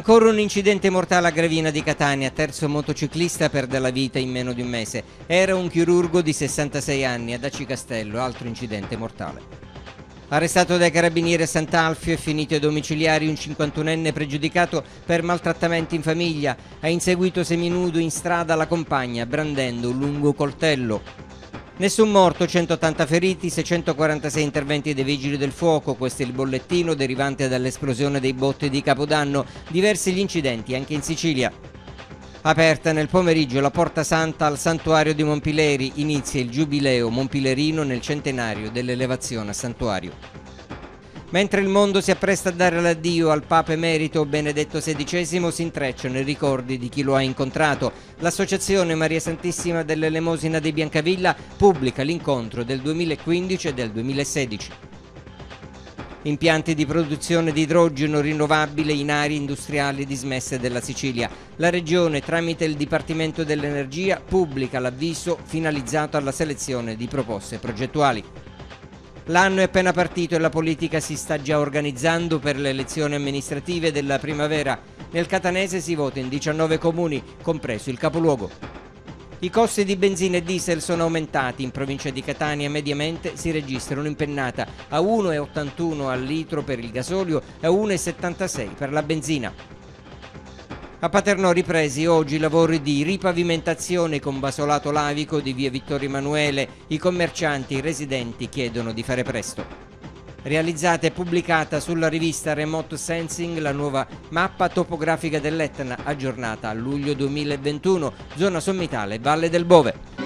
Ancora un incidente mortale a Gravina di Catania, terzo motociclista perde la vita in meno di un mese. Era un chirurgo di 66 anni ad Aci Castello, altro incidente mortale. Arrestato dai carabinieri a Sant'Alfio e finito ai domiciliari un 51enne pregiudicato per maltrattamenti in famiglia, ha inseguito seminudo in strada la compagna brandendo un lungo coltello. Nessun morto, 180 feriti, 646 interventi dei vigili del fuoco, questo è il bollettino derivante dall'esplosione dei botti di Capodanno, diversi gli incidenti anche in Sicilia. Aperta nel pomeriggio la Porta Santa al santuario di Monpileri, inizia il giubileo monpilerino nel centenario dell'elevazione a santuario. Mentre il mondo si appresta a dare l'addio al Papa Emerito Benedetto XVI, si intrecciano i ricordi di chi lo ha incontrato. L'Associazione Maria Santissima dell'Elemosina di Biancavilla pubblica l'incontro del 2015 e del 2016. Impianti di produzione di idrogeno rinnovabile in aree industriali dismesse della Sicilia. La Regione, tramite il Dipartimento dell'Energia, pubblica l'avviso finalizzato alla selezione di proposte progettuali. L'anno è appena partito e la politica si sta già organizzando per le elezioni amministrative della primavera. Nel Catanese si vota in 19 comuni, compreso il capoluogo. I costi di benzina e diesel sono aumentati. In provincia di Catania mediamente si registra un'impennata a 1,81 al litro per il gasolio e a 1,76 per la benzina. A Paternò ripresi oggi i lavori di ripavimentazione con basolato lavico di via Vittorio Emanuele. I commercianti i residenti chiedono di fare presto. Realizzata e pubblicata sulla rivista Remote Sensing la nuova mappa topografica dell'Etna aggiornata a luglio 2021, zona sommitale Valle del Bove.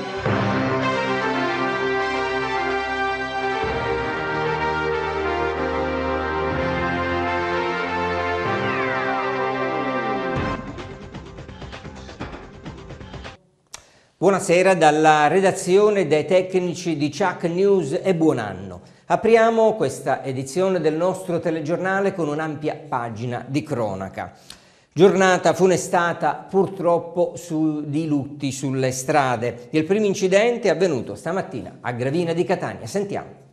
Buonasera dalla redazione dei tecnici di Chuck News e buon anno. Apriamo questa edizione del nostro telegiornale con un'ampia pagina di cronaca. Giornata funestata purtroppo su, di lutti sulle strade. Il primo incidente è avvenuto stamattina a Gravina di Catania. Sentiamo.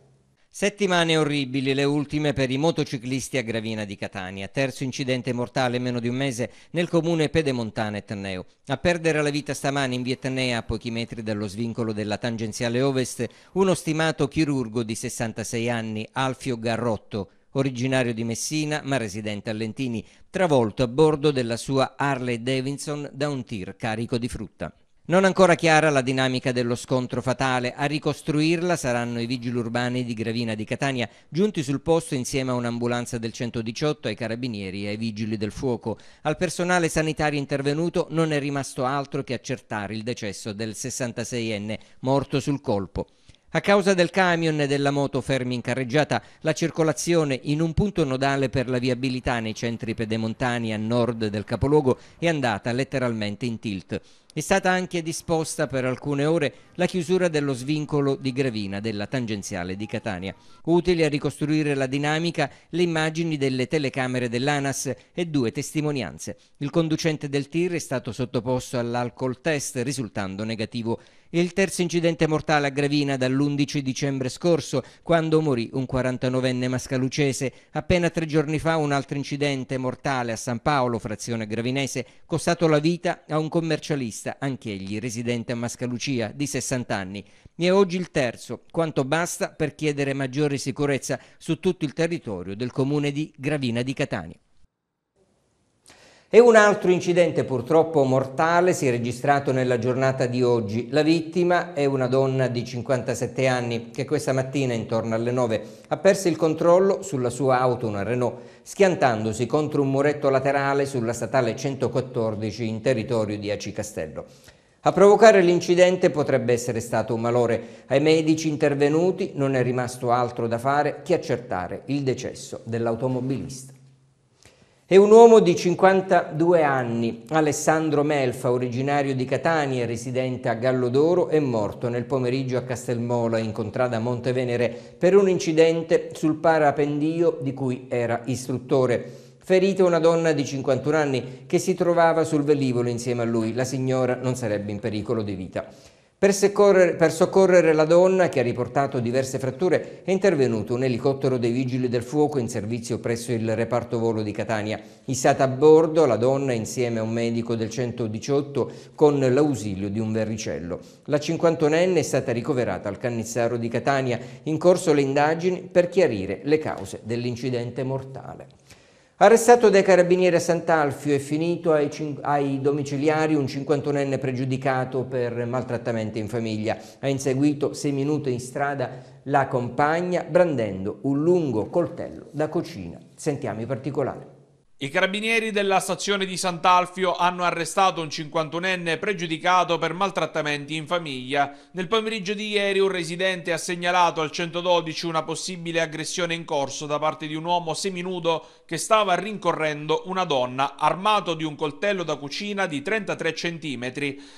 Settimane orribili, le ultime per i motociclisti a Gravina di Catania. Terzo incidente mortale meno di un mese nel comune pedemontano Etneo. A perdere la vita stamani in via Etnea, a pochi metri dallo svincolo della tangenziale ovest, uno stimato chirurgo di 66 anni, Alfio Garrotto, originario di Messina ma residente a Lentini, travolto a bordo della sua Harley Davidson da un tir carico di frutta. Non ancora chiara la dinamica dello scontro fatale, a ricostruirla saranno i vigili urbani di Gravina di Catania, giunti sul posto insieme a un'ambulanza del 118, ai carabinieri e ai vigili del fuoco. Al personale sanitario intervenuto non è rimasto altro che accertare il decesso del 66enne, morto sul colpo. A causa del camion e della moto fermi in carreggiata, la circolazione in un punto nodale per la viabilità nei centri pedemontani a nord del capoluogo è andata letteralmente in tilt. È stata anche disposta per alcune ore la chiusura dello svincolo di Gravina della tangenziale di Catania. Utili a ricostruire la dinamica le immagini delle telecamere dell'ANAS e due testimonianze. Il conducente del tir è stato sottoposto all'alcol test risultando negativo. Il terzo incidente mortale a Gravina dall'11 dicembre scorso, quando morì un 49enne mascalucese. Appena tre giorni fa un altro incidente mortale a San Paolo, frazione gravinese, costato la vita a un commercialista, anch'egli residente a Mascalucia, di 60 anni. E oggi il terzo, quanto basta per chiedere maggiore sicurezza su tutto il territorio del comune di Gravina di Catania. E un altro incidente purtroppo mortale si è registrato nella giornata di oggi. La vittima è una donna di 57 anni che questa mattina intorno alle 9 ha perso il controllo sulla sua auto, una Renault, schiantandosi contro un muretto laterale sulla statale 114 in territorio di Aci Castello. A provocare l'incidente potrebbe essere stato un malore. Ai medici intervenuti non è rimasto altro da fare che accertare il decesso dell'automobilista. È un uomo di 52 anni, Alessandro Melfa, originario di Catania, residente a Gallodoro, è morto nel pomeriggio a Castelmola, in contrada Montevenere, per un incidente sul parapendio di cui era istruttore. Ferita una donna di 51 anni che si trovava sul velivolo insieme a lui. La signora non sarebbe in pericolo di vita. Per, soccorrere, per soccorrere la donna, che ha riportato diverse fratture, è intervenuto un elicottero dei Vigili del Fuoco in servizio presso il reparto volo di Catania. Issata a bordo, la donna insieme a un medico del 118 con l'ausilio di un verricello. La 51enne è stata ricoverata al Cannizzaro di Catania, in corso le indagini per chiarire le cause dell'incidente mortale. Arrestato dai carabinieri a Sant'Alfio e finito ai, ai, domiciliari un 51enne pregiudicato per maltrattamenti in famiglia. Ha inseguito sei minuti in strada la compagna brandendo un lungo coltello da cucina. Sentiamo i particolari. I carabinieri della stazione di Sant'Alfio hanno arrestato un 51enne pregiudicato per maltrattamenti in famiglia. Nel pomeriggio di ieri un residente ha segnalato al 112 una possibile aggressione in corso da parte di un uomo seminudo che stava rincorrendo una donna armato di un coltello da cucina di 33 cm.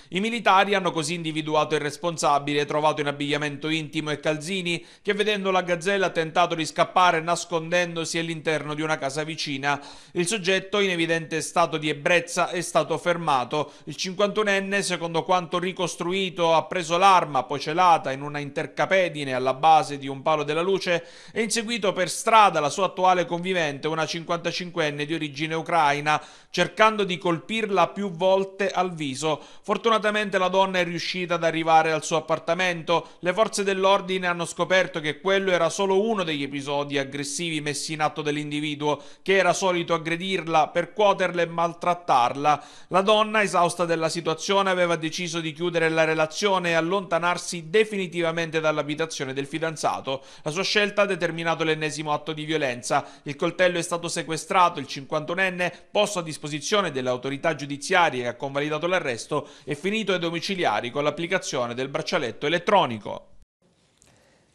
I militari hanno così individuato il responsabile trovato in abbigliamento intimo e calzini che vedendo la gazzella ha tentato di scappare nascondendosi all'interno di una casa vicina. Il soggetto in evidente stato di ebbrezza è stato fermato. Il 51enne, secondo quanto ricostruito, ha preso l'arma poi celata in una intercapedine alla base di un palo della luce e inseguito per strada la sua attuale convivente, una 55enne di origine ucraina, cercando di colpirla più volte al viso. Fortunatamente la donna è riuscita ad arrivare al suo appartamento. Le forze dell'ordine hanno scoperto che quello era solo uno degli episodi aggressivi messi in atto dall'individuo, che era solito aggredire aggredirla, percuoterla e maltrattarla. La donna, esausta della situazione, aveva deciso di chiudere la relazione e allontanarsi definitivamente dall'abitazione del fidanzato. La sua scelta ha determinato l'ennesimo atto di violenza. Il coltello è stato sequestrato, il 51enne, posto a disposizione delle autorità giudiziarie che ha convalidato l'arresto, è finito ai domiciliari con l'applicazione del braccialetto elettronico.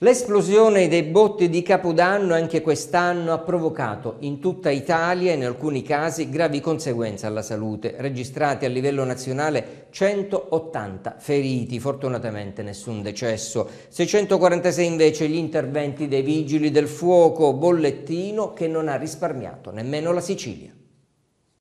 L'esplosione dei botti di Capodanno anche quest'anno ha provocato in tutta Italia in alcuni casi gravi conseguenze alla salute, registrati a livello nazionale 180 feriti, fortunatamente nessun decesso, 646 invece gli interventi dei vigili del fuoco, bollettino che non ha risparmiato nemmeno la Sicilia.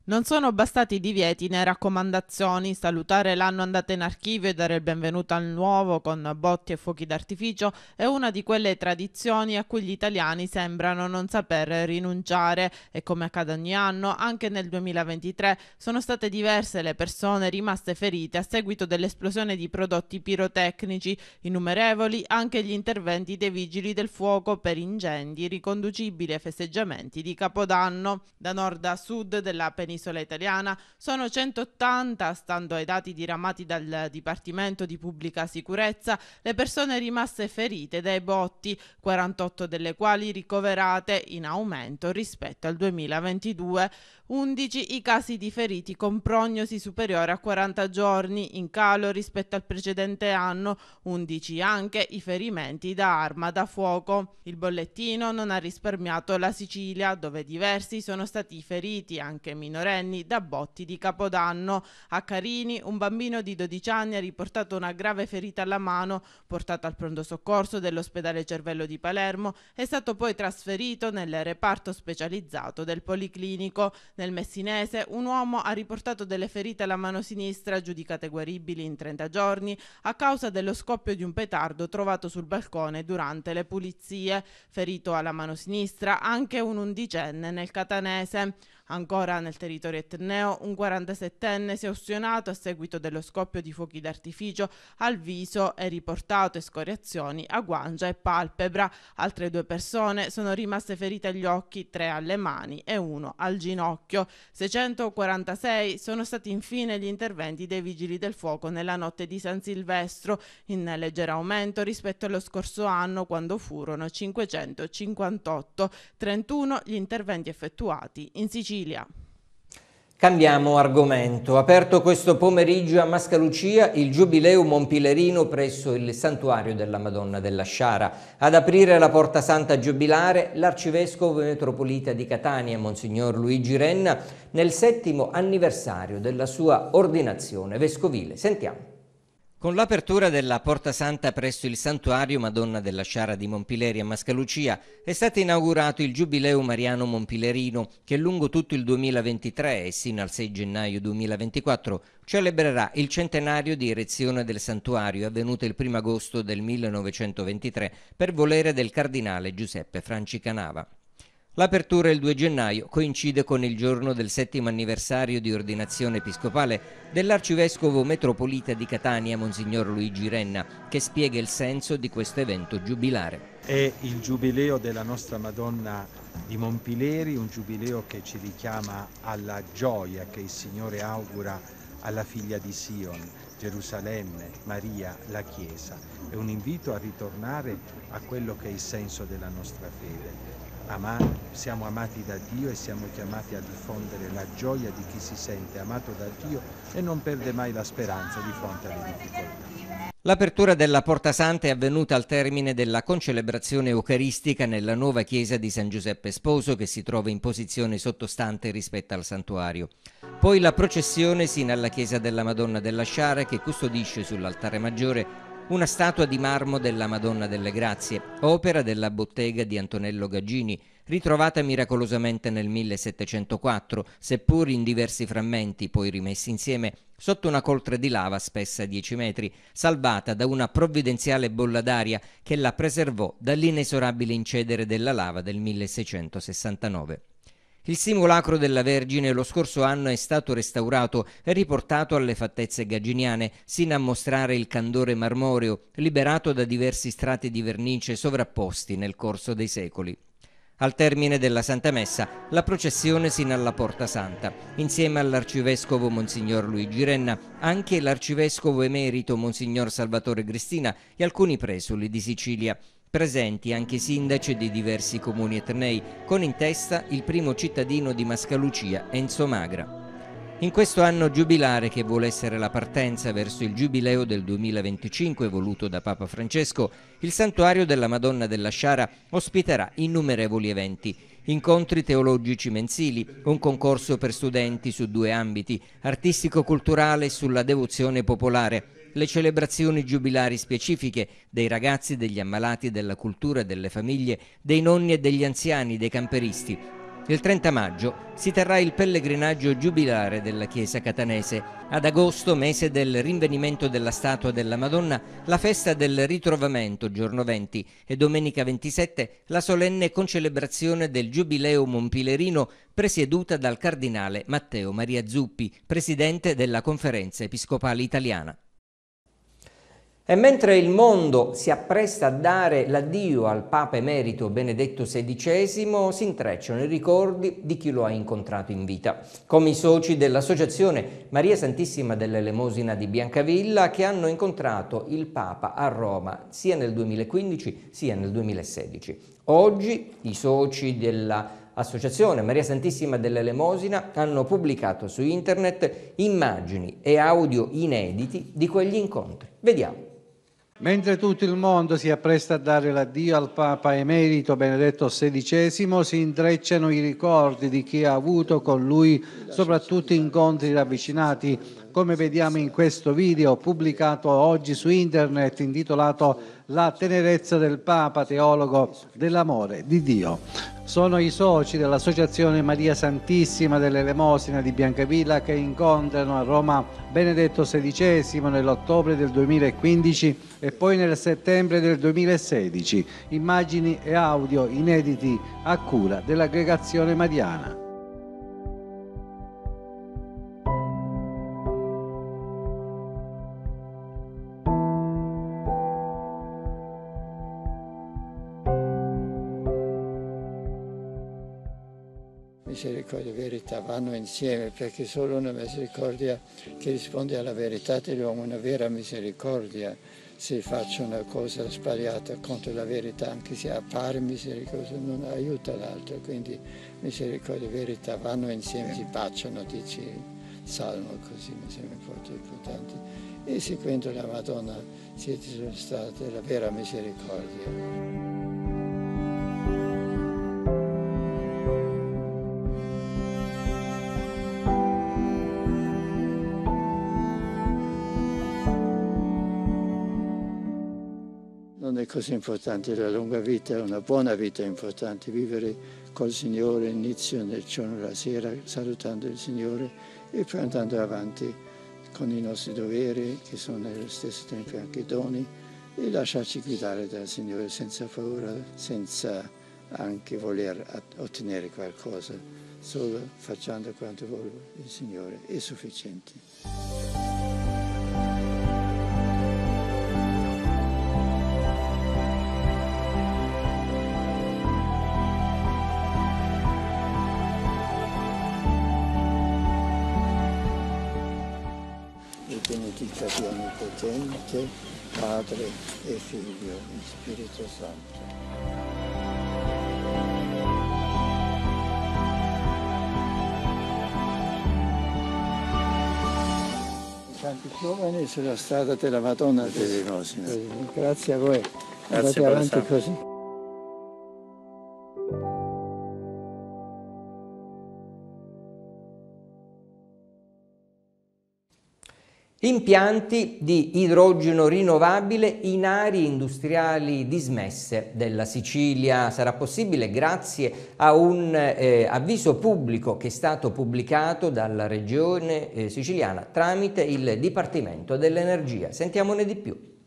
Non sono bastati divieti né raccomandazioni, salutare l'anno andato in archivio e dare il benvenuto al nuovo con botti e fuochi d'artificio è una di quelle tradizioni a cui gli italiani sembrano non saper rinunciare e come accade ogni anno, anche nel 2023 sono state diverse le persone rimaste ferite a seguito dell'esplosione di prodotti pirotecnici, innumerevoli anche gli interventi dei vigili del fuoco per incendi riconducibili ai festeggiamenti di Capodanno. Da nord a sud della penisola penisola italiana sono 180, stando ai dati diramati dal Dipartimento di Pubblica Sicurezza, le persone rimaste ferite dai botti, 48 delle quali ricoverate in aumento rispetto al 2022. 11 i casi di feriti con prognosi superiore a 40 giorni, in calo rispetto al precedente anno, 11 anche i ferimenti da arma da fuoco. Il bollettino non ha risparmiato la Sicilia, dove diversi sono stati feriti, anche minorenni, da botti di Capodanno. A Carini un bambino di 12 anni ha riportato una grave ferita alla mano, portato al pronto soccorso dell'ospedale Cervello di Palermo, è stato poi trasferito nel reparto specializzato del Policlinico. Nel messinese un uomo ha riportato delle ferite alla mano sinistra giudicate guaribili in 30 giorni a causa dello scoppio di un petardo trovato sul balcone durante le pulizie. Ferito alla mano sinistra anche un undicenne nel catanese. Ancora nel territorio etneo, un 47enne si è ustionato a seguito dello scoppio di fuochi d'artificio al viso e riportato escoriazioni a guancia e palpebra. Altre due persone sono rimaste ferite agli occhi, tre alle mani e uno al ginocchio. 646 sono stati infine gli interventi dei vigili del fuoco nella notte di San Silvestro, in leggero aumento rispetto allo scorso anno quando furono 558, 31 gli interventi effettuati in Sicilia Sicilia. Cambiamo argomento. Aperto questo pomeriggio a Mascalucia il Giubileo Monpilerino presso il Santuario della Madonna della Sciara. Ad aprire la Porta Santa Giubilare l'Arcivescovo Metropolita di Catania, Monsignor Luigi Renna, nel settimo anniversario della sua ordinazione vescovile. Sentiamo. Con l'apertura della Porta Santa presso il Santuario Madonna della Sciara di Monpileri a Mascalucia è stato inaugurato il Giubileo Mariano Monpilerino che lungo tutto il 2023 e sino al 6 gennaio 2024 celebrerà il centenario di erezione del santuario avvenuto il 1 agosto del 1923 per volere del cardinale Giuseppe Franci Canava. L'apertura il 2 gennaio coincide con il giorno del settimo anniversario di ordinazione episcopale dell'arcivescovo metropolita di Catania, Monsignor Luigi Renna, che spiega il senso di questo evento giubilare. È il giubileo della nostra Madonna di Monpileri, un giubileo che ci richiama alla gioia che il Signore augura alla figlia di Sion, Gerusalemme, Maria, la Chiesa. È un invito a ritornare a quello che è il senso della nostra fede amati, siamo amati da Dio e siamo chiamati a diffondere la gioia di chi si sente amato da Dio e non perde mai la speranza di fronte alle difficoltà. L'apertura della Porta Santa è avvenuta al termine della concelebrazione eucaristica nella nuova chiesa di San Giuseppe Sposo che si trova in posizione sottostante rispetto al santuario. Poi la processione sino alla chiesa della Madonna della Sciara che custodisce sull'altare maggiore una statua di marmo della Madonna delle Grazie, opera della bottega di Antonello Gaggini, ritrovata miracolosamente nel 1704, seppur in diversi frammenti poi rimessi insieme, sotto una coltre di lava spessa 10 metri, salvata da una provvidenziale bolla d'aria che la preservò dall'inesorabile incedere della lava del 1669. Il simulacro della Vergine lo scorso anno è stato restaurato e riportato alle fattezze gagginiane, sino a mostrare il candore marmoreo, liberato da diversi strati di vernice sovrapposti nel corso dei secoli. Al termine della Santa Messa, la processione sino alla Porta Santa, insieme all'arcivescovo Monsignor Luigi Renna, anche l'arcivescovo emerito Monsignor Salvatore Cristina e alcuni presuli di Sicilia, Presenti anche sindaci di diversi comuni etnei, con in testa il primo cittadino di Mascalucia, Enzo Magra. In questo anno giubilare, che vuole essere la partenza verso il giubileo del 2025 voluto da Papa Francesco, il santuario della Madonna della Sciara ospiterà innumerevoli eventi, incontri teologici mensili, un concorso per studenti su due ambiti, artistico-culturale e sulla devozione popolare, le celebrazioni giubilari specifiche dei ragazzi, degli ammalati, della cultura, delle famiglie, dei nonni e degli anziani, dei camperisti. Il 30 maggio si terrà il pellegrinaggio giubilare della Chiesa catanese. Ad agosto, mese del rinvenimento della statua della Madonna, la festa del ritrovamento, giorno 20, e domenica 27, la solenne concelebrazione del Giubileo Monpilerino presieduta dal cardinale Matteo Maria Zuppi, presidente della Conferenza Episcopale Italiana. E mentre il mondo si appresta a dare l'addio al Papa Emerito Benedetto XVI, si intrecciano i ricordi di chi lo ha incontrato in vita, come i soci dell'Associazione Maria Santissima dell'Elemosina di Biancavilla che hanno incontrato il Papa a Roma sia nel 2015 sia nel 2016. Oggi i soci della Associazione Maria Santissima dell'Elemosina hanno pubblicato su internet immagini e audio inediti di quegli incontri. Vediamo. Mentre tutto il mondo si appresta a dare l'addio al Papa emerito Benedetto XVI, si intrecciano i ricordi di chi ha avuto con lui soprattutto incontri ravvicinati, come vediamo in questo video pubblicato oggi su internet intitolato La tenerezza del Papa, teologo dell'amore di Dio. Sono i soci dell'Associazione Maria Santissima dell'Elemosina di Biancavilla che incontrano a Roma Benedetto XVI nell'ottobre del 2015 e poi nel settembre del 2016. Immagini e audio inediti a cura dell'aggregazione mariana. Vanno insieme perché solo una misericordia che risponde alla verità dell'uomo, una vera misericordia, se faccio una cosa sbagliata contro la verità, anche se appare misericordioso, non aiuta l'altro, quindi misericordia e verità vanno insieme, si baciano, dice Salmo, così mi sembra molto importante. E seguendo la Madonna siete state la vera misericordia. Non è così importante, la lunga vita, una buona vita è importante, vivere col Signore, inizio nel giorno la sera salutando il Signore e poi andando avanti con i nostri doveri che sono nello stesso tempo anche doni e lasciarci guidare dal Signore senza paura, senza anche voler ottenere qualcosa, solo facendo quanto vuole il Signore è sufficiente. Dio Onnipotente, Padre e Figlio e Spirito Santo. Tanti giovani sulla strada della Madonna dell'Elemosina. Grazie a voi. Grazie Andate avanti così. Impianti di idrogeno rinnovabile in aree industriali dismesse della Sicilia. Sarà possibile grazie a un eh, avviso pubblico che è stato pubblicato dalla regione eh, siciliana tramite il Dipartimento dell'Energia. Sentiamone di più.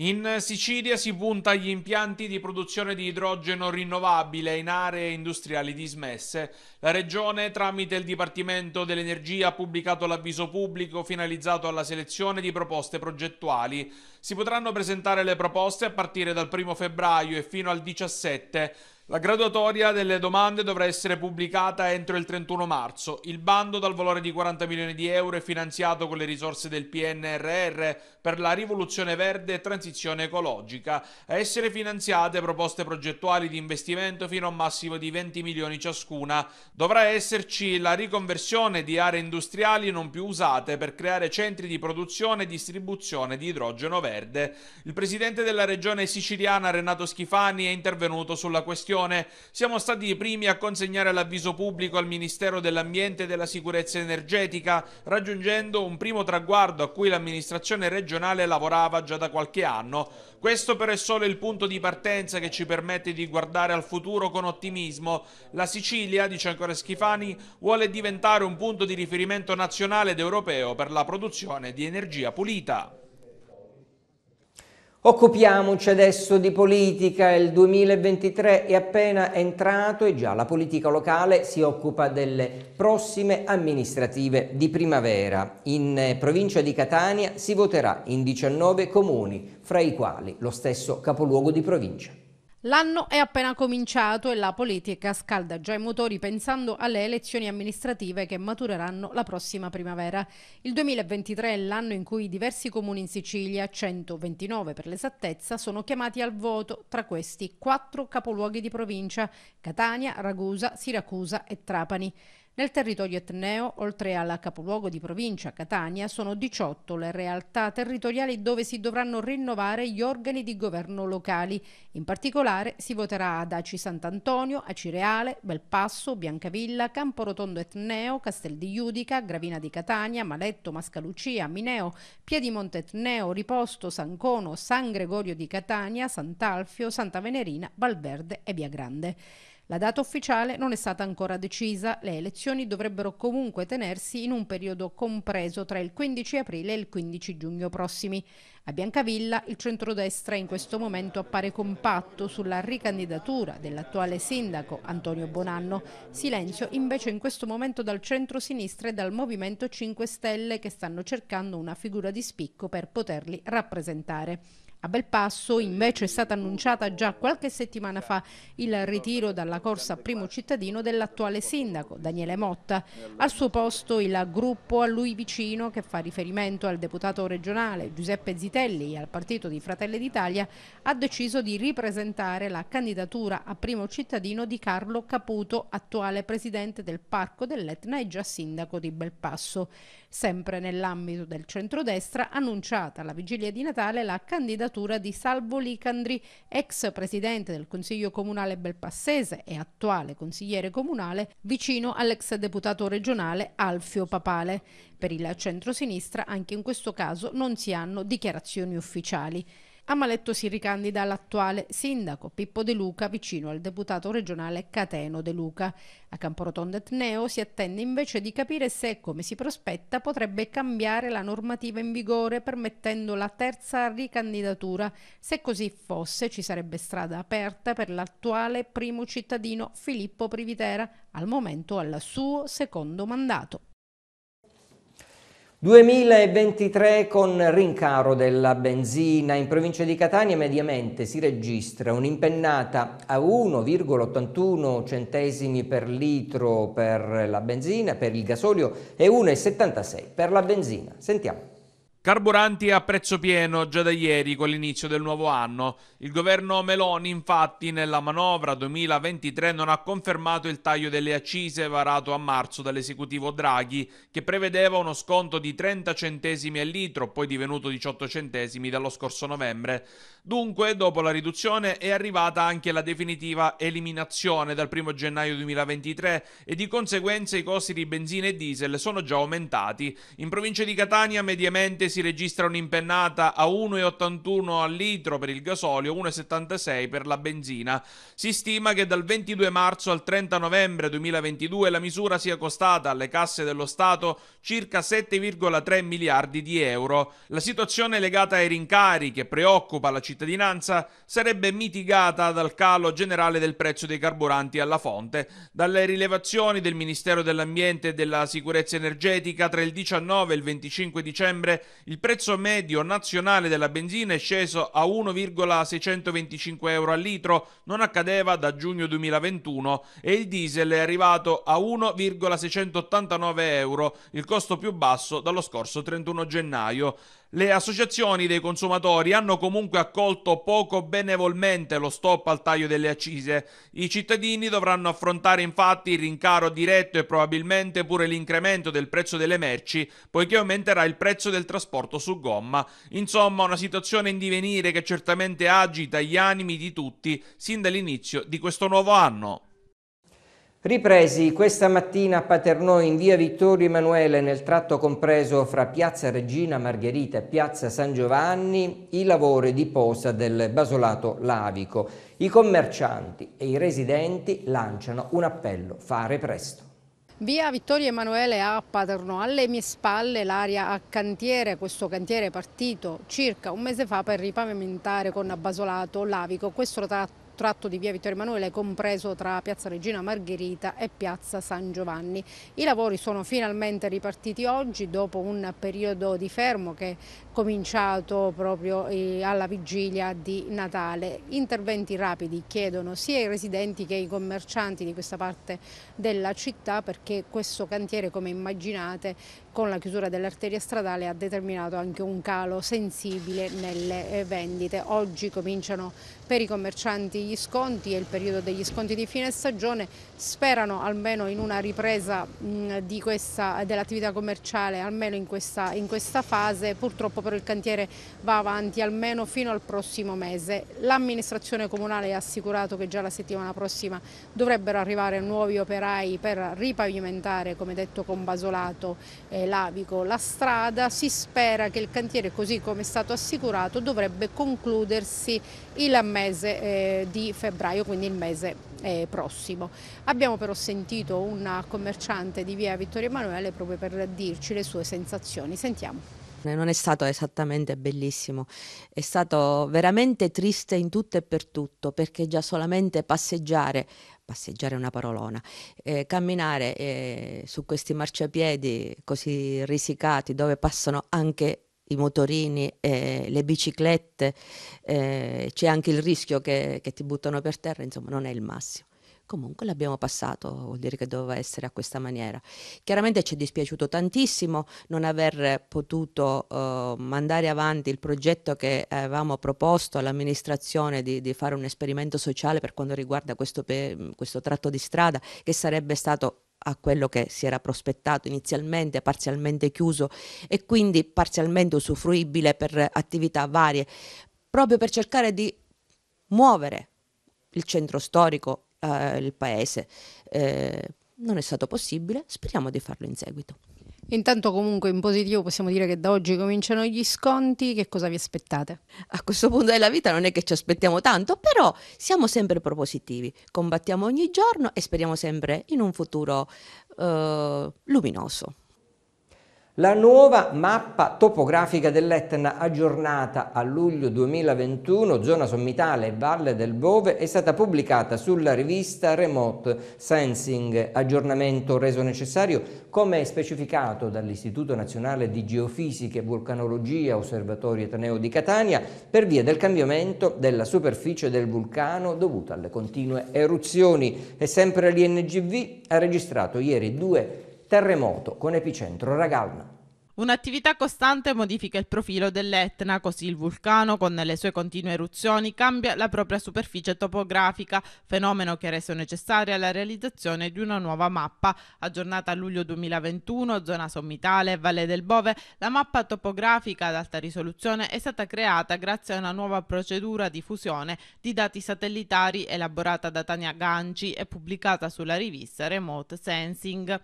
In Sicilia si punta agli impianti di produzione di idrogeno rinnovabile in aree industriali dismesse. La Regione, tramite il Dipartimento dell'Energia, ha pubblicato l'avviso pubblico finalizzato alla selezione di proposte progettuali. Si potranno presentare le proposte a partire dal 1 febbraio e fino al 17 la graduatoria delle domande dovrà essere pubblicata entro il 31 marzo. Il bando dal valore di 40 milioni di euro è finanziato con le risorse del PNRR per la rivoluzione verde e transizione ecologica. A essere finanziate proposte progettuali di investimento fino a un massimo di 20 milioni ciascuna. Dovrà esserci la riconversione di aree industriali non più usate per creare centri di produzione e distribuzione di idrogeno verde. Il presidente della regione siciliana Renato Schifani è intervenuto sulla questione Commissione siamo stati i primi a consegnare l'avviso pubblico al Ministero dell'Ambiente e della Sicurezza Energetica, raggiungendo un primo traguardo a cui l'amministrazione regionale lavorava già da qualche anno. Questo però è solo il punto di partenza che ci permette di guardare al futuro con ottimismo. La Sicilia, dice ancora Schifani, vuole diventare un punto di riferimento nazionale ed europeo per la produzione di energia pulita. Occupiamoci adesso di politica, il 2023 è appena entrato e già la politica locale si occupa delle prossime amministrative di primavera. In provincia di Catania si voterà in 19 comuni, fra i quali lo stesso capoluogo di provincia. L'anno è appena cominciato e la politica scalda già i motori pensando alle elezioni amministrative che matureranno la prossima primavera. Il 2023 è l'anno in cui diversi comuni in Sicilia, 129 per l'esattezza, sono chiamati al voto, tra questi quattro capoluoghi di provincia, Catania, Ragusa, Siracusa e Trapani. Nel territorio etneo, oltre alla capoluogo di provincia Catania, sono 18 le realtà territoriali dove si dovranno rinnovare gli organi di governo locali. In particolare si voterà ad Aci Sant'Antonio, Acireale, Belpasso, Biancavilla, Camporotondo etneo, Castel di Iudica, Gravina di Catania, Maletto, Mascalucia, Mineo, Piedimonte etneo, Riposto, Sancono, San Gregorio di Catania, Sant'Alfio, Santa Venerina, Valverde e Via Grande. La data ufficiale non è stata ancora decisa, le elezioni dovrebbero comunque tenersi in un periodo compreso tra il 15 aprile e il 15 giugno prossimi. A Biancavilla il centrodestra in questo momento appare compatto sulla ricandidatura dell'attuale sindaco Antonio Bonanno. Silenzio invece in questo momento dal centro-sinistra e dal Movimento 5 Stelle che stanno cercando una figura di spicco per poterli rappresentare. A Belpasso invece è stata annunciata già qualche settimana fa il ritiro dalla corsa primo cittadino dell'attuale sindaco Daniele Motta. Al suo posto il gruppo a lui vicino che fa riferimento al deputato regionale Giuseppe Zitelli e al partito di Fratelli d'Italia ha deciso di ripresentare la candidatura a primo cittadino di Carlo Caputo, attuale presidente del Parco dell'Etna e già sindaco di Belpasso. Sempre nell'ambito del centrodestra, annunciata alla vigilia di Natale la candidatura di Salvo Licandri, ex presidente del Consiglio Comunale Belpassese e attuale consigliere comunale, vicino all'ex deputato regionale Alfio Papale. Per il centrosinistra anche in questo caso non si hanno dichiarazioni ufficiali. A Maletto si ricandida l'attuale sindaco Pippo De Luca vicino al deputato regionale Cateno De Luca. A Camporotondo Etneo si attende invece di capire se, come si prospetta, potrebbe cambiare la normativa in vigore permettendo la terza ricandidatura. Se così fosse ci sarebbe strada aperta per l'attuale primo cittadino Filippo Privitera, al momento al suo secondo mandato. 2023 con rincaro della benzina. In provincia di Catania mediamente si registra un'impennata a 1,81 centesimi per litro per la benzina, per il gasolio e 1,76 per la benzina. Sentiamo. Carburanti a prezzo pieno già da ieri con l'inizio del nuovo anno. Il governo Meloni infatti nella manovra 2023 non ha confermato il taglio delle accise varato a marzo dall'esecutivo Draghi che prevedeva uno sconto di 30 centesimi al litro poi divenuto 18 centesimi dallo scorso novembre. Dunque dopo la riduzione è arrivata anche la definitiva eliminazione dal 1 gennaio 2023 e di conseguenza i costi di benzina e diesel sono già aumentati. In provincia di Catania mediamente si registra un'impennata a 1,81 al litro per il gasolio, 1,76 per la benzina. Si stima che dal 22 marzo al 30 novembre 2022 la misura sia costata alle casse dello Stato circa 7,3 miliardi di euro. La situazione legata ai rincari che preoccupa la cittadinanza sarebbe mitigata dal calo generale del prezzo dei carburanti alla fonte. Dalle rilevazioni del Ministero dell'Ambiente e della Sicurezza Energetica tra il 19 e il 25 dicembre il prezzo medio nazionale della benzina è sceso a 1,625 euro al litro, non accadeva da giugno 2021, e il diesel è arrivato a 1,689 euro, il costo più basso dallo scorso 31 gennaio. Le associazioni dei consumatori hanno comunque accolto poco benevolmente lo stop al taglio delle accise. I cittadini dovranno affrontare infatti il rincaro diretto e probabilmente pure l'incremento del prezzo delle merci, poiché aumenterà il prezzo del trasporto su gomma. Insomma, una situazione in divenire che certamente agita gli animi di tutti sin dall'inizio di questo nuovo anno. Ripresi questa mattina a Paternò in via Vittorio Emanuele nel tratto compreso fra piazza Regina Margherita e piazza San Giovanni i lavori di posa del basolato lavico. I commercianti e i residenti lanciano un appello, fare presto. Via Vittorio Emanuele a Paternò, alle mie spalle l'area a cantiere, questo cantiere è partito circa un mese fa per ripavimentare con basolato lavico questo tratto tratto di via Vittorio Emanuele compreso tra piazza Regina Margherita e piazza San Giovanni. I lavori sono finalmente ripartiti oggi dopo un periodo di fermo che è cominciato proprio eh, alla vigilia di Natale. Interventi rapidi chiedono sia i residenti che i commercianti di questa parte della città perché questo cantiere come immaginate con la chiusura dell'arteria stradale ha determinato anche un calo sensibile nelle eh, vendite. Oggi cominciano per i commercianti gli sconti e il periodo degli sconti di fine stagione, sperano almeno in una ripresa dell'attività commerciale almeno in questa, in questa fase, purtroppo però il cantiere va avanti almeno fino al prossimo mese. L'amministrazione comunale ha assicurato che già la settimana prossima dovrebbero arrivare nuovi operai per ripavimentare, come detto con basolato, eh, Lavico la strada, si spera che il cantiere così come è stato assicurato dovrebbe concludersi il mese eh, di febbraio, quindi il mese eh, prossimo. Abbiamo però sentito una commerciante di via Vittorio Emanuele proprio per dirci le sue sensazioni. Sentiamo. Non è stato esattamente bellissimo, è stato veramente triste in tutto e per tutto, perché già solamente passeggiare passeggiare una parolona, eh, camminare eh, su questi marciapiedi così risicati dove passano anche i motorini, eh, le biciclette, eh, c'è anche il rischio che, che ti buttano per terra, insomma non è il massimo. Comunque l'abbiamo passato, vuol dire che doveva essere a questa maniera. Chiaramente ci è dispiaciuto tantissimo non aver potuto uh, mandare avanti il progetto che avevamo proposto all'amministrazione di, di, fare un esperimento sociale per quanto riguarda questo, questo tratto di strada, che sarebbe stato a quello che si era prospettato inizialmente, parzialmente chiuso e quindi parzialmente usufruibile per attività varie, proprio per cercare di muovere il centro storico eh, il paese. Eh, non è stato possibile, speriamo di farlo in seguito. Intanto comunque in positivo possiamo dire che da oggi cominciano gli sconti, che cosa vi aspettate? A questo punto della vita non è che ci aspettiamo tanto, però siamo sempre propositivi, combattiamo ogni giorno e speriamo sempre in un futuro eh, luminoso. La nuova mappa topografica dell'Etna aggiornata a luglio 2021, zona sommitale e valle del Bove, è stata pubblicata sulla rivista Remote Sensing, aggiornamento reso necessario come specificato dall'Istituto Nazionale di Geofisica e Vulcanologia Osservatorio Ateneo di Catania per via del cambiamento della superficie del vulcano dovuto alle continue eruzioni. E sempre l'INGV ha registrato ieri due terremoto con epicentro Ragalna. Un'attività costante modifica il profilo dell'Etna, così il vulcano, con le sue continue eruzioni, cambia la propria superficie topografica, fenomeno che ha reso necessaria la realizzazione di una nuova mappa. Aggiornata a luglio 2021, zona sommitale Valle del Bove, la mappa topografica ad alta risoluzione è stata creata grazie a una nuova procedura di fusione di dati satellitari elaborata da Tania Ganci e pubblicata sulla rivista Remote Sensing.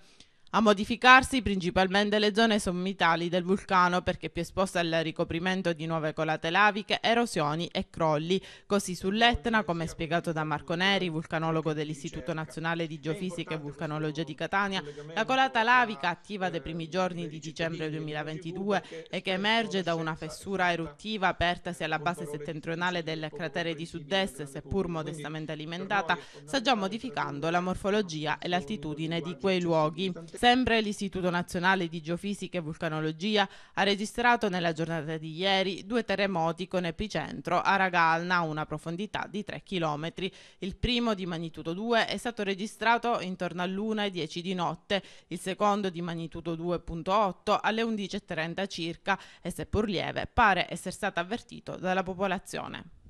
A modificarsi principalmente le zone sommitali del vulcano perché più esposte al ricoprimento di nuove colate laviche, erosioni e crolli. Così sull'Etna, come spiegato da Marco Neri, vulcanologo dell'Istituto Nazionale di Geofisica e Vulcanologia di Catania, la colata lavica attiva dai primi giorni di dicembre 2022 e che emerge da una fessura eruttiva apertasi alla base settentrionale del cratere di sud-est, seppur modestamente alimentata, sta già modificando la morfologia e l'altitudine di quei luoghi. Sempre l'Istituto Nazionale di Geofisica e Vulcanologia ha registrato nella giornata di ieri due terremoti con epicentro a Ragalna a una profondità di 3 km. Il primo di magnitudo 2 è stato registrato intorno all'1.10 di notte, il secondo di magnitudo 2.8 alle 11.30 circa e seppur lieve pare essere stato avvertito dalla popolazione.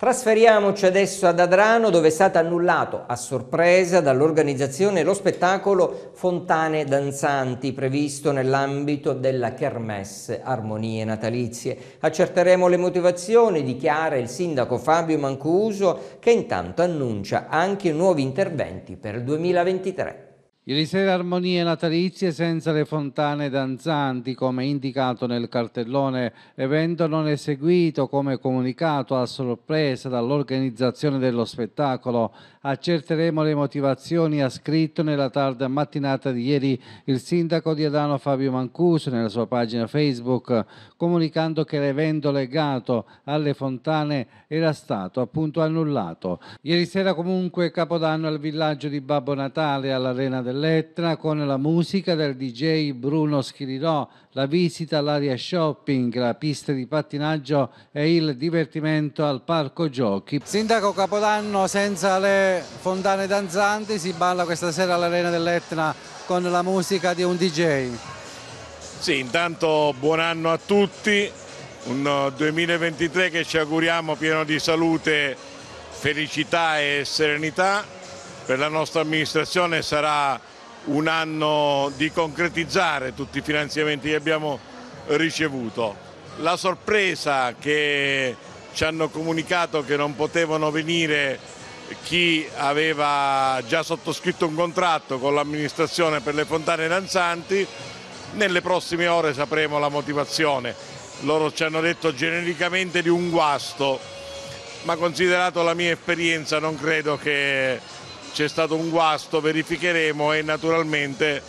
Trasferiamoci adesso ad Adrano dove è stato annullato a sorpresa dall'organizzazione lo spettacolo Fontane Danzanti previsto nell'ambito della Kermesse Armonie Natalizie. Accerteremo le motivazioni, dichiara il sindaco Fabio Mancuso che intanto annuncia anche nuovi interventi per il 2023. Ieri sera armonie natalizie senza le fontane danzanti, come indicato nel cartellone, evento non eseguito come comunicato a sorpresa dall'organizzazione dello spettacolo. Accerteremo le motivazioni, ha scritto nella tarda mattinata di ieri il sindaco di Adano Fabio Mancuso nella sua pagina Facebook, comunicando che l'evento legato alle fontane era stato appunto annullato. Ieri sera comunque Capodanno al villaggio di Babbo Natale all'Arena del dell'Etna con la musica del DJ Bruno Schirirò, la visita all'area shopping, la pista di pattinaggio e il divertimento al parco giochi. Sindaco Capodanno senza le fontane danzanti si balla questa sera all'Arena dell'Etna con la musica di un DJ. Sì, intanto buon anno a tutti, un 2023 che ci auguriamo pieno di salute, felicità e serenità. Per la nostra amministrazione sarà un anno di concretizzare tutti i finanziamenti che abbiamo ricevuto. La sorpresa che ci hanno comunicato che non potevano venire chi aveva già sottoscritto un contratto con l'amministrazione per le fontane danzanti, nelle prossime ore sapremo la motivazione. Loro ci hanno detto genericamente di un guasto, ma considerato la mia esperienza non credo che c'è stato un guasto, verificheremo e naturalmente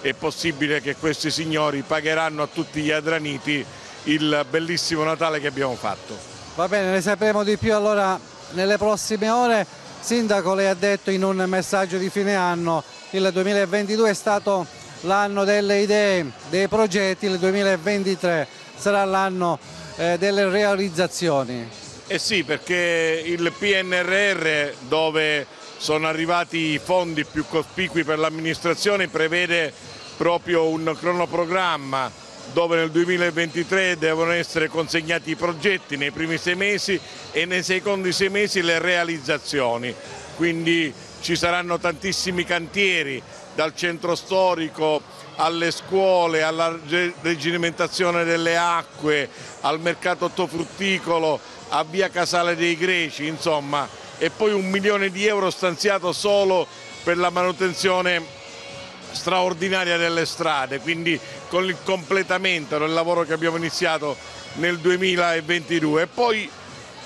è possibile che questi signori pagheranno a tutti gli adraniti il bellissimo Natale che abbiamo fatto. Va bene, ne sapremo di più allora nelle prossime ore. Sindaco, lei ha detto in un messaggio di fine anno il 2022 è stato l'anno delle idee, dei progetti, il 2023 sarà l'anno eh, delle realizzazioni. Eh sì, perché il PNRR dove sono arrivati i fondi più cospicui per l'amministrazione, prevede proprio un cronoprogramma dove nel 2023 devono essere consegnati i progetti nei primi sei mesi e nei secondi sei mesi le realizzazioni. Quindi ci saranno tantissimi cantieri dal centro storico alle scuole, alla regimentazione delle acque, al mercato ortofrutticolo, a via Casale dei Greci, insomma e poi un milione di euro stanziato solo per la manutenzione straordinaria delle strade, quindi con il completamento del lavoro che abbiamo iniziato nel 2022 e poi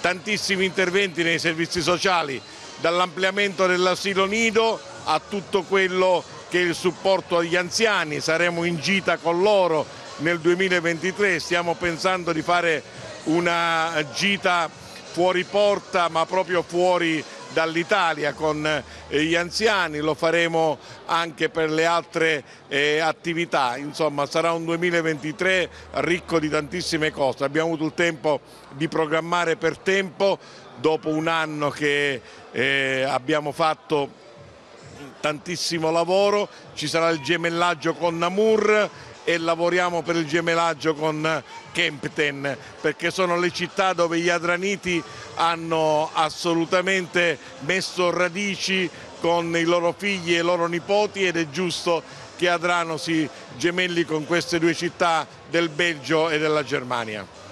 tantissimi interventi nei servizi sociali, dall'ampliamento dell'asilo nido a tutto quello che è il supporto agli anziani, saremo in gita con loro nel 2023, stiamo pensando di fare una gita fuori porta ma proprio fuori dall'Italia con eh, gli anziani, lo faremo anche per le altre eh, attività, insomma sarà un 2023 ricco di tantissime cose, abbiamo avuto il tempo di programmare per tempo. Dopo un anno che eh, abbiamo fatto tantissimo lavoro, ci sarà il gemellaggio con Namur e lavoriamo per il gemellaggio con Kempten perché sono le città dove gli adraniti hanno assolutamente messo radici con i loro figli e i loro nipoti ed è giusto che Adrano si gemelli con queste due città del Belgio e della Germania.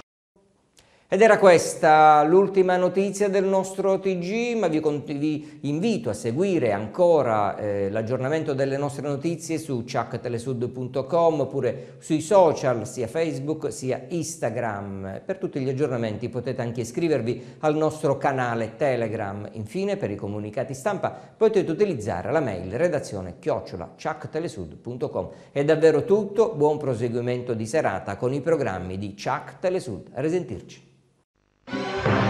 Ed era questa l'ultima notizia del nostro TG, ma vi, vi invito a seguire ancora eh, l'aggiornamento delle nostre notizie su ciactelesud.com oppure sui social sia Facebook sia Instagram. Per tutti gli aggiornamenti potete anche iscrivervi al nostro canale Telegram. Infine per i comunicati stampa potete utilizzare la mail redazione chiocciola ciactelesud.com. È davvero tutto, buon proseguimento di serata con i programmi di Ciac Telesud. A risentirci. Thank you.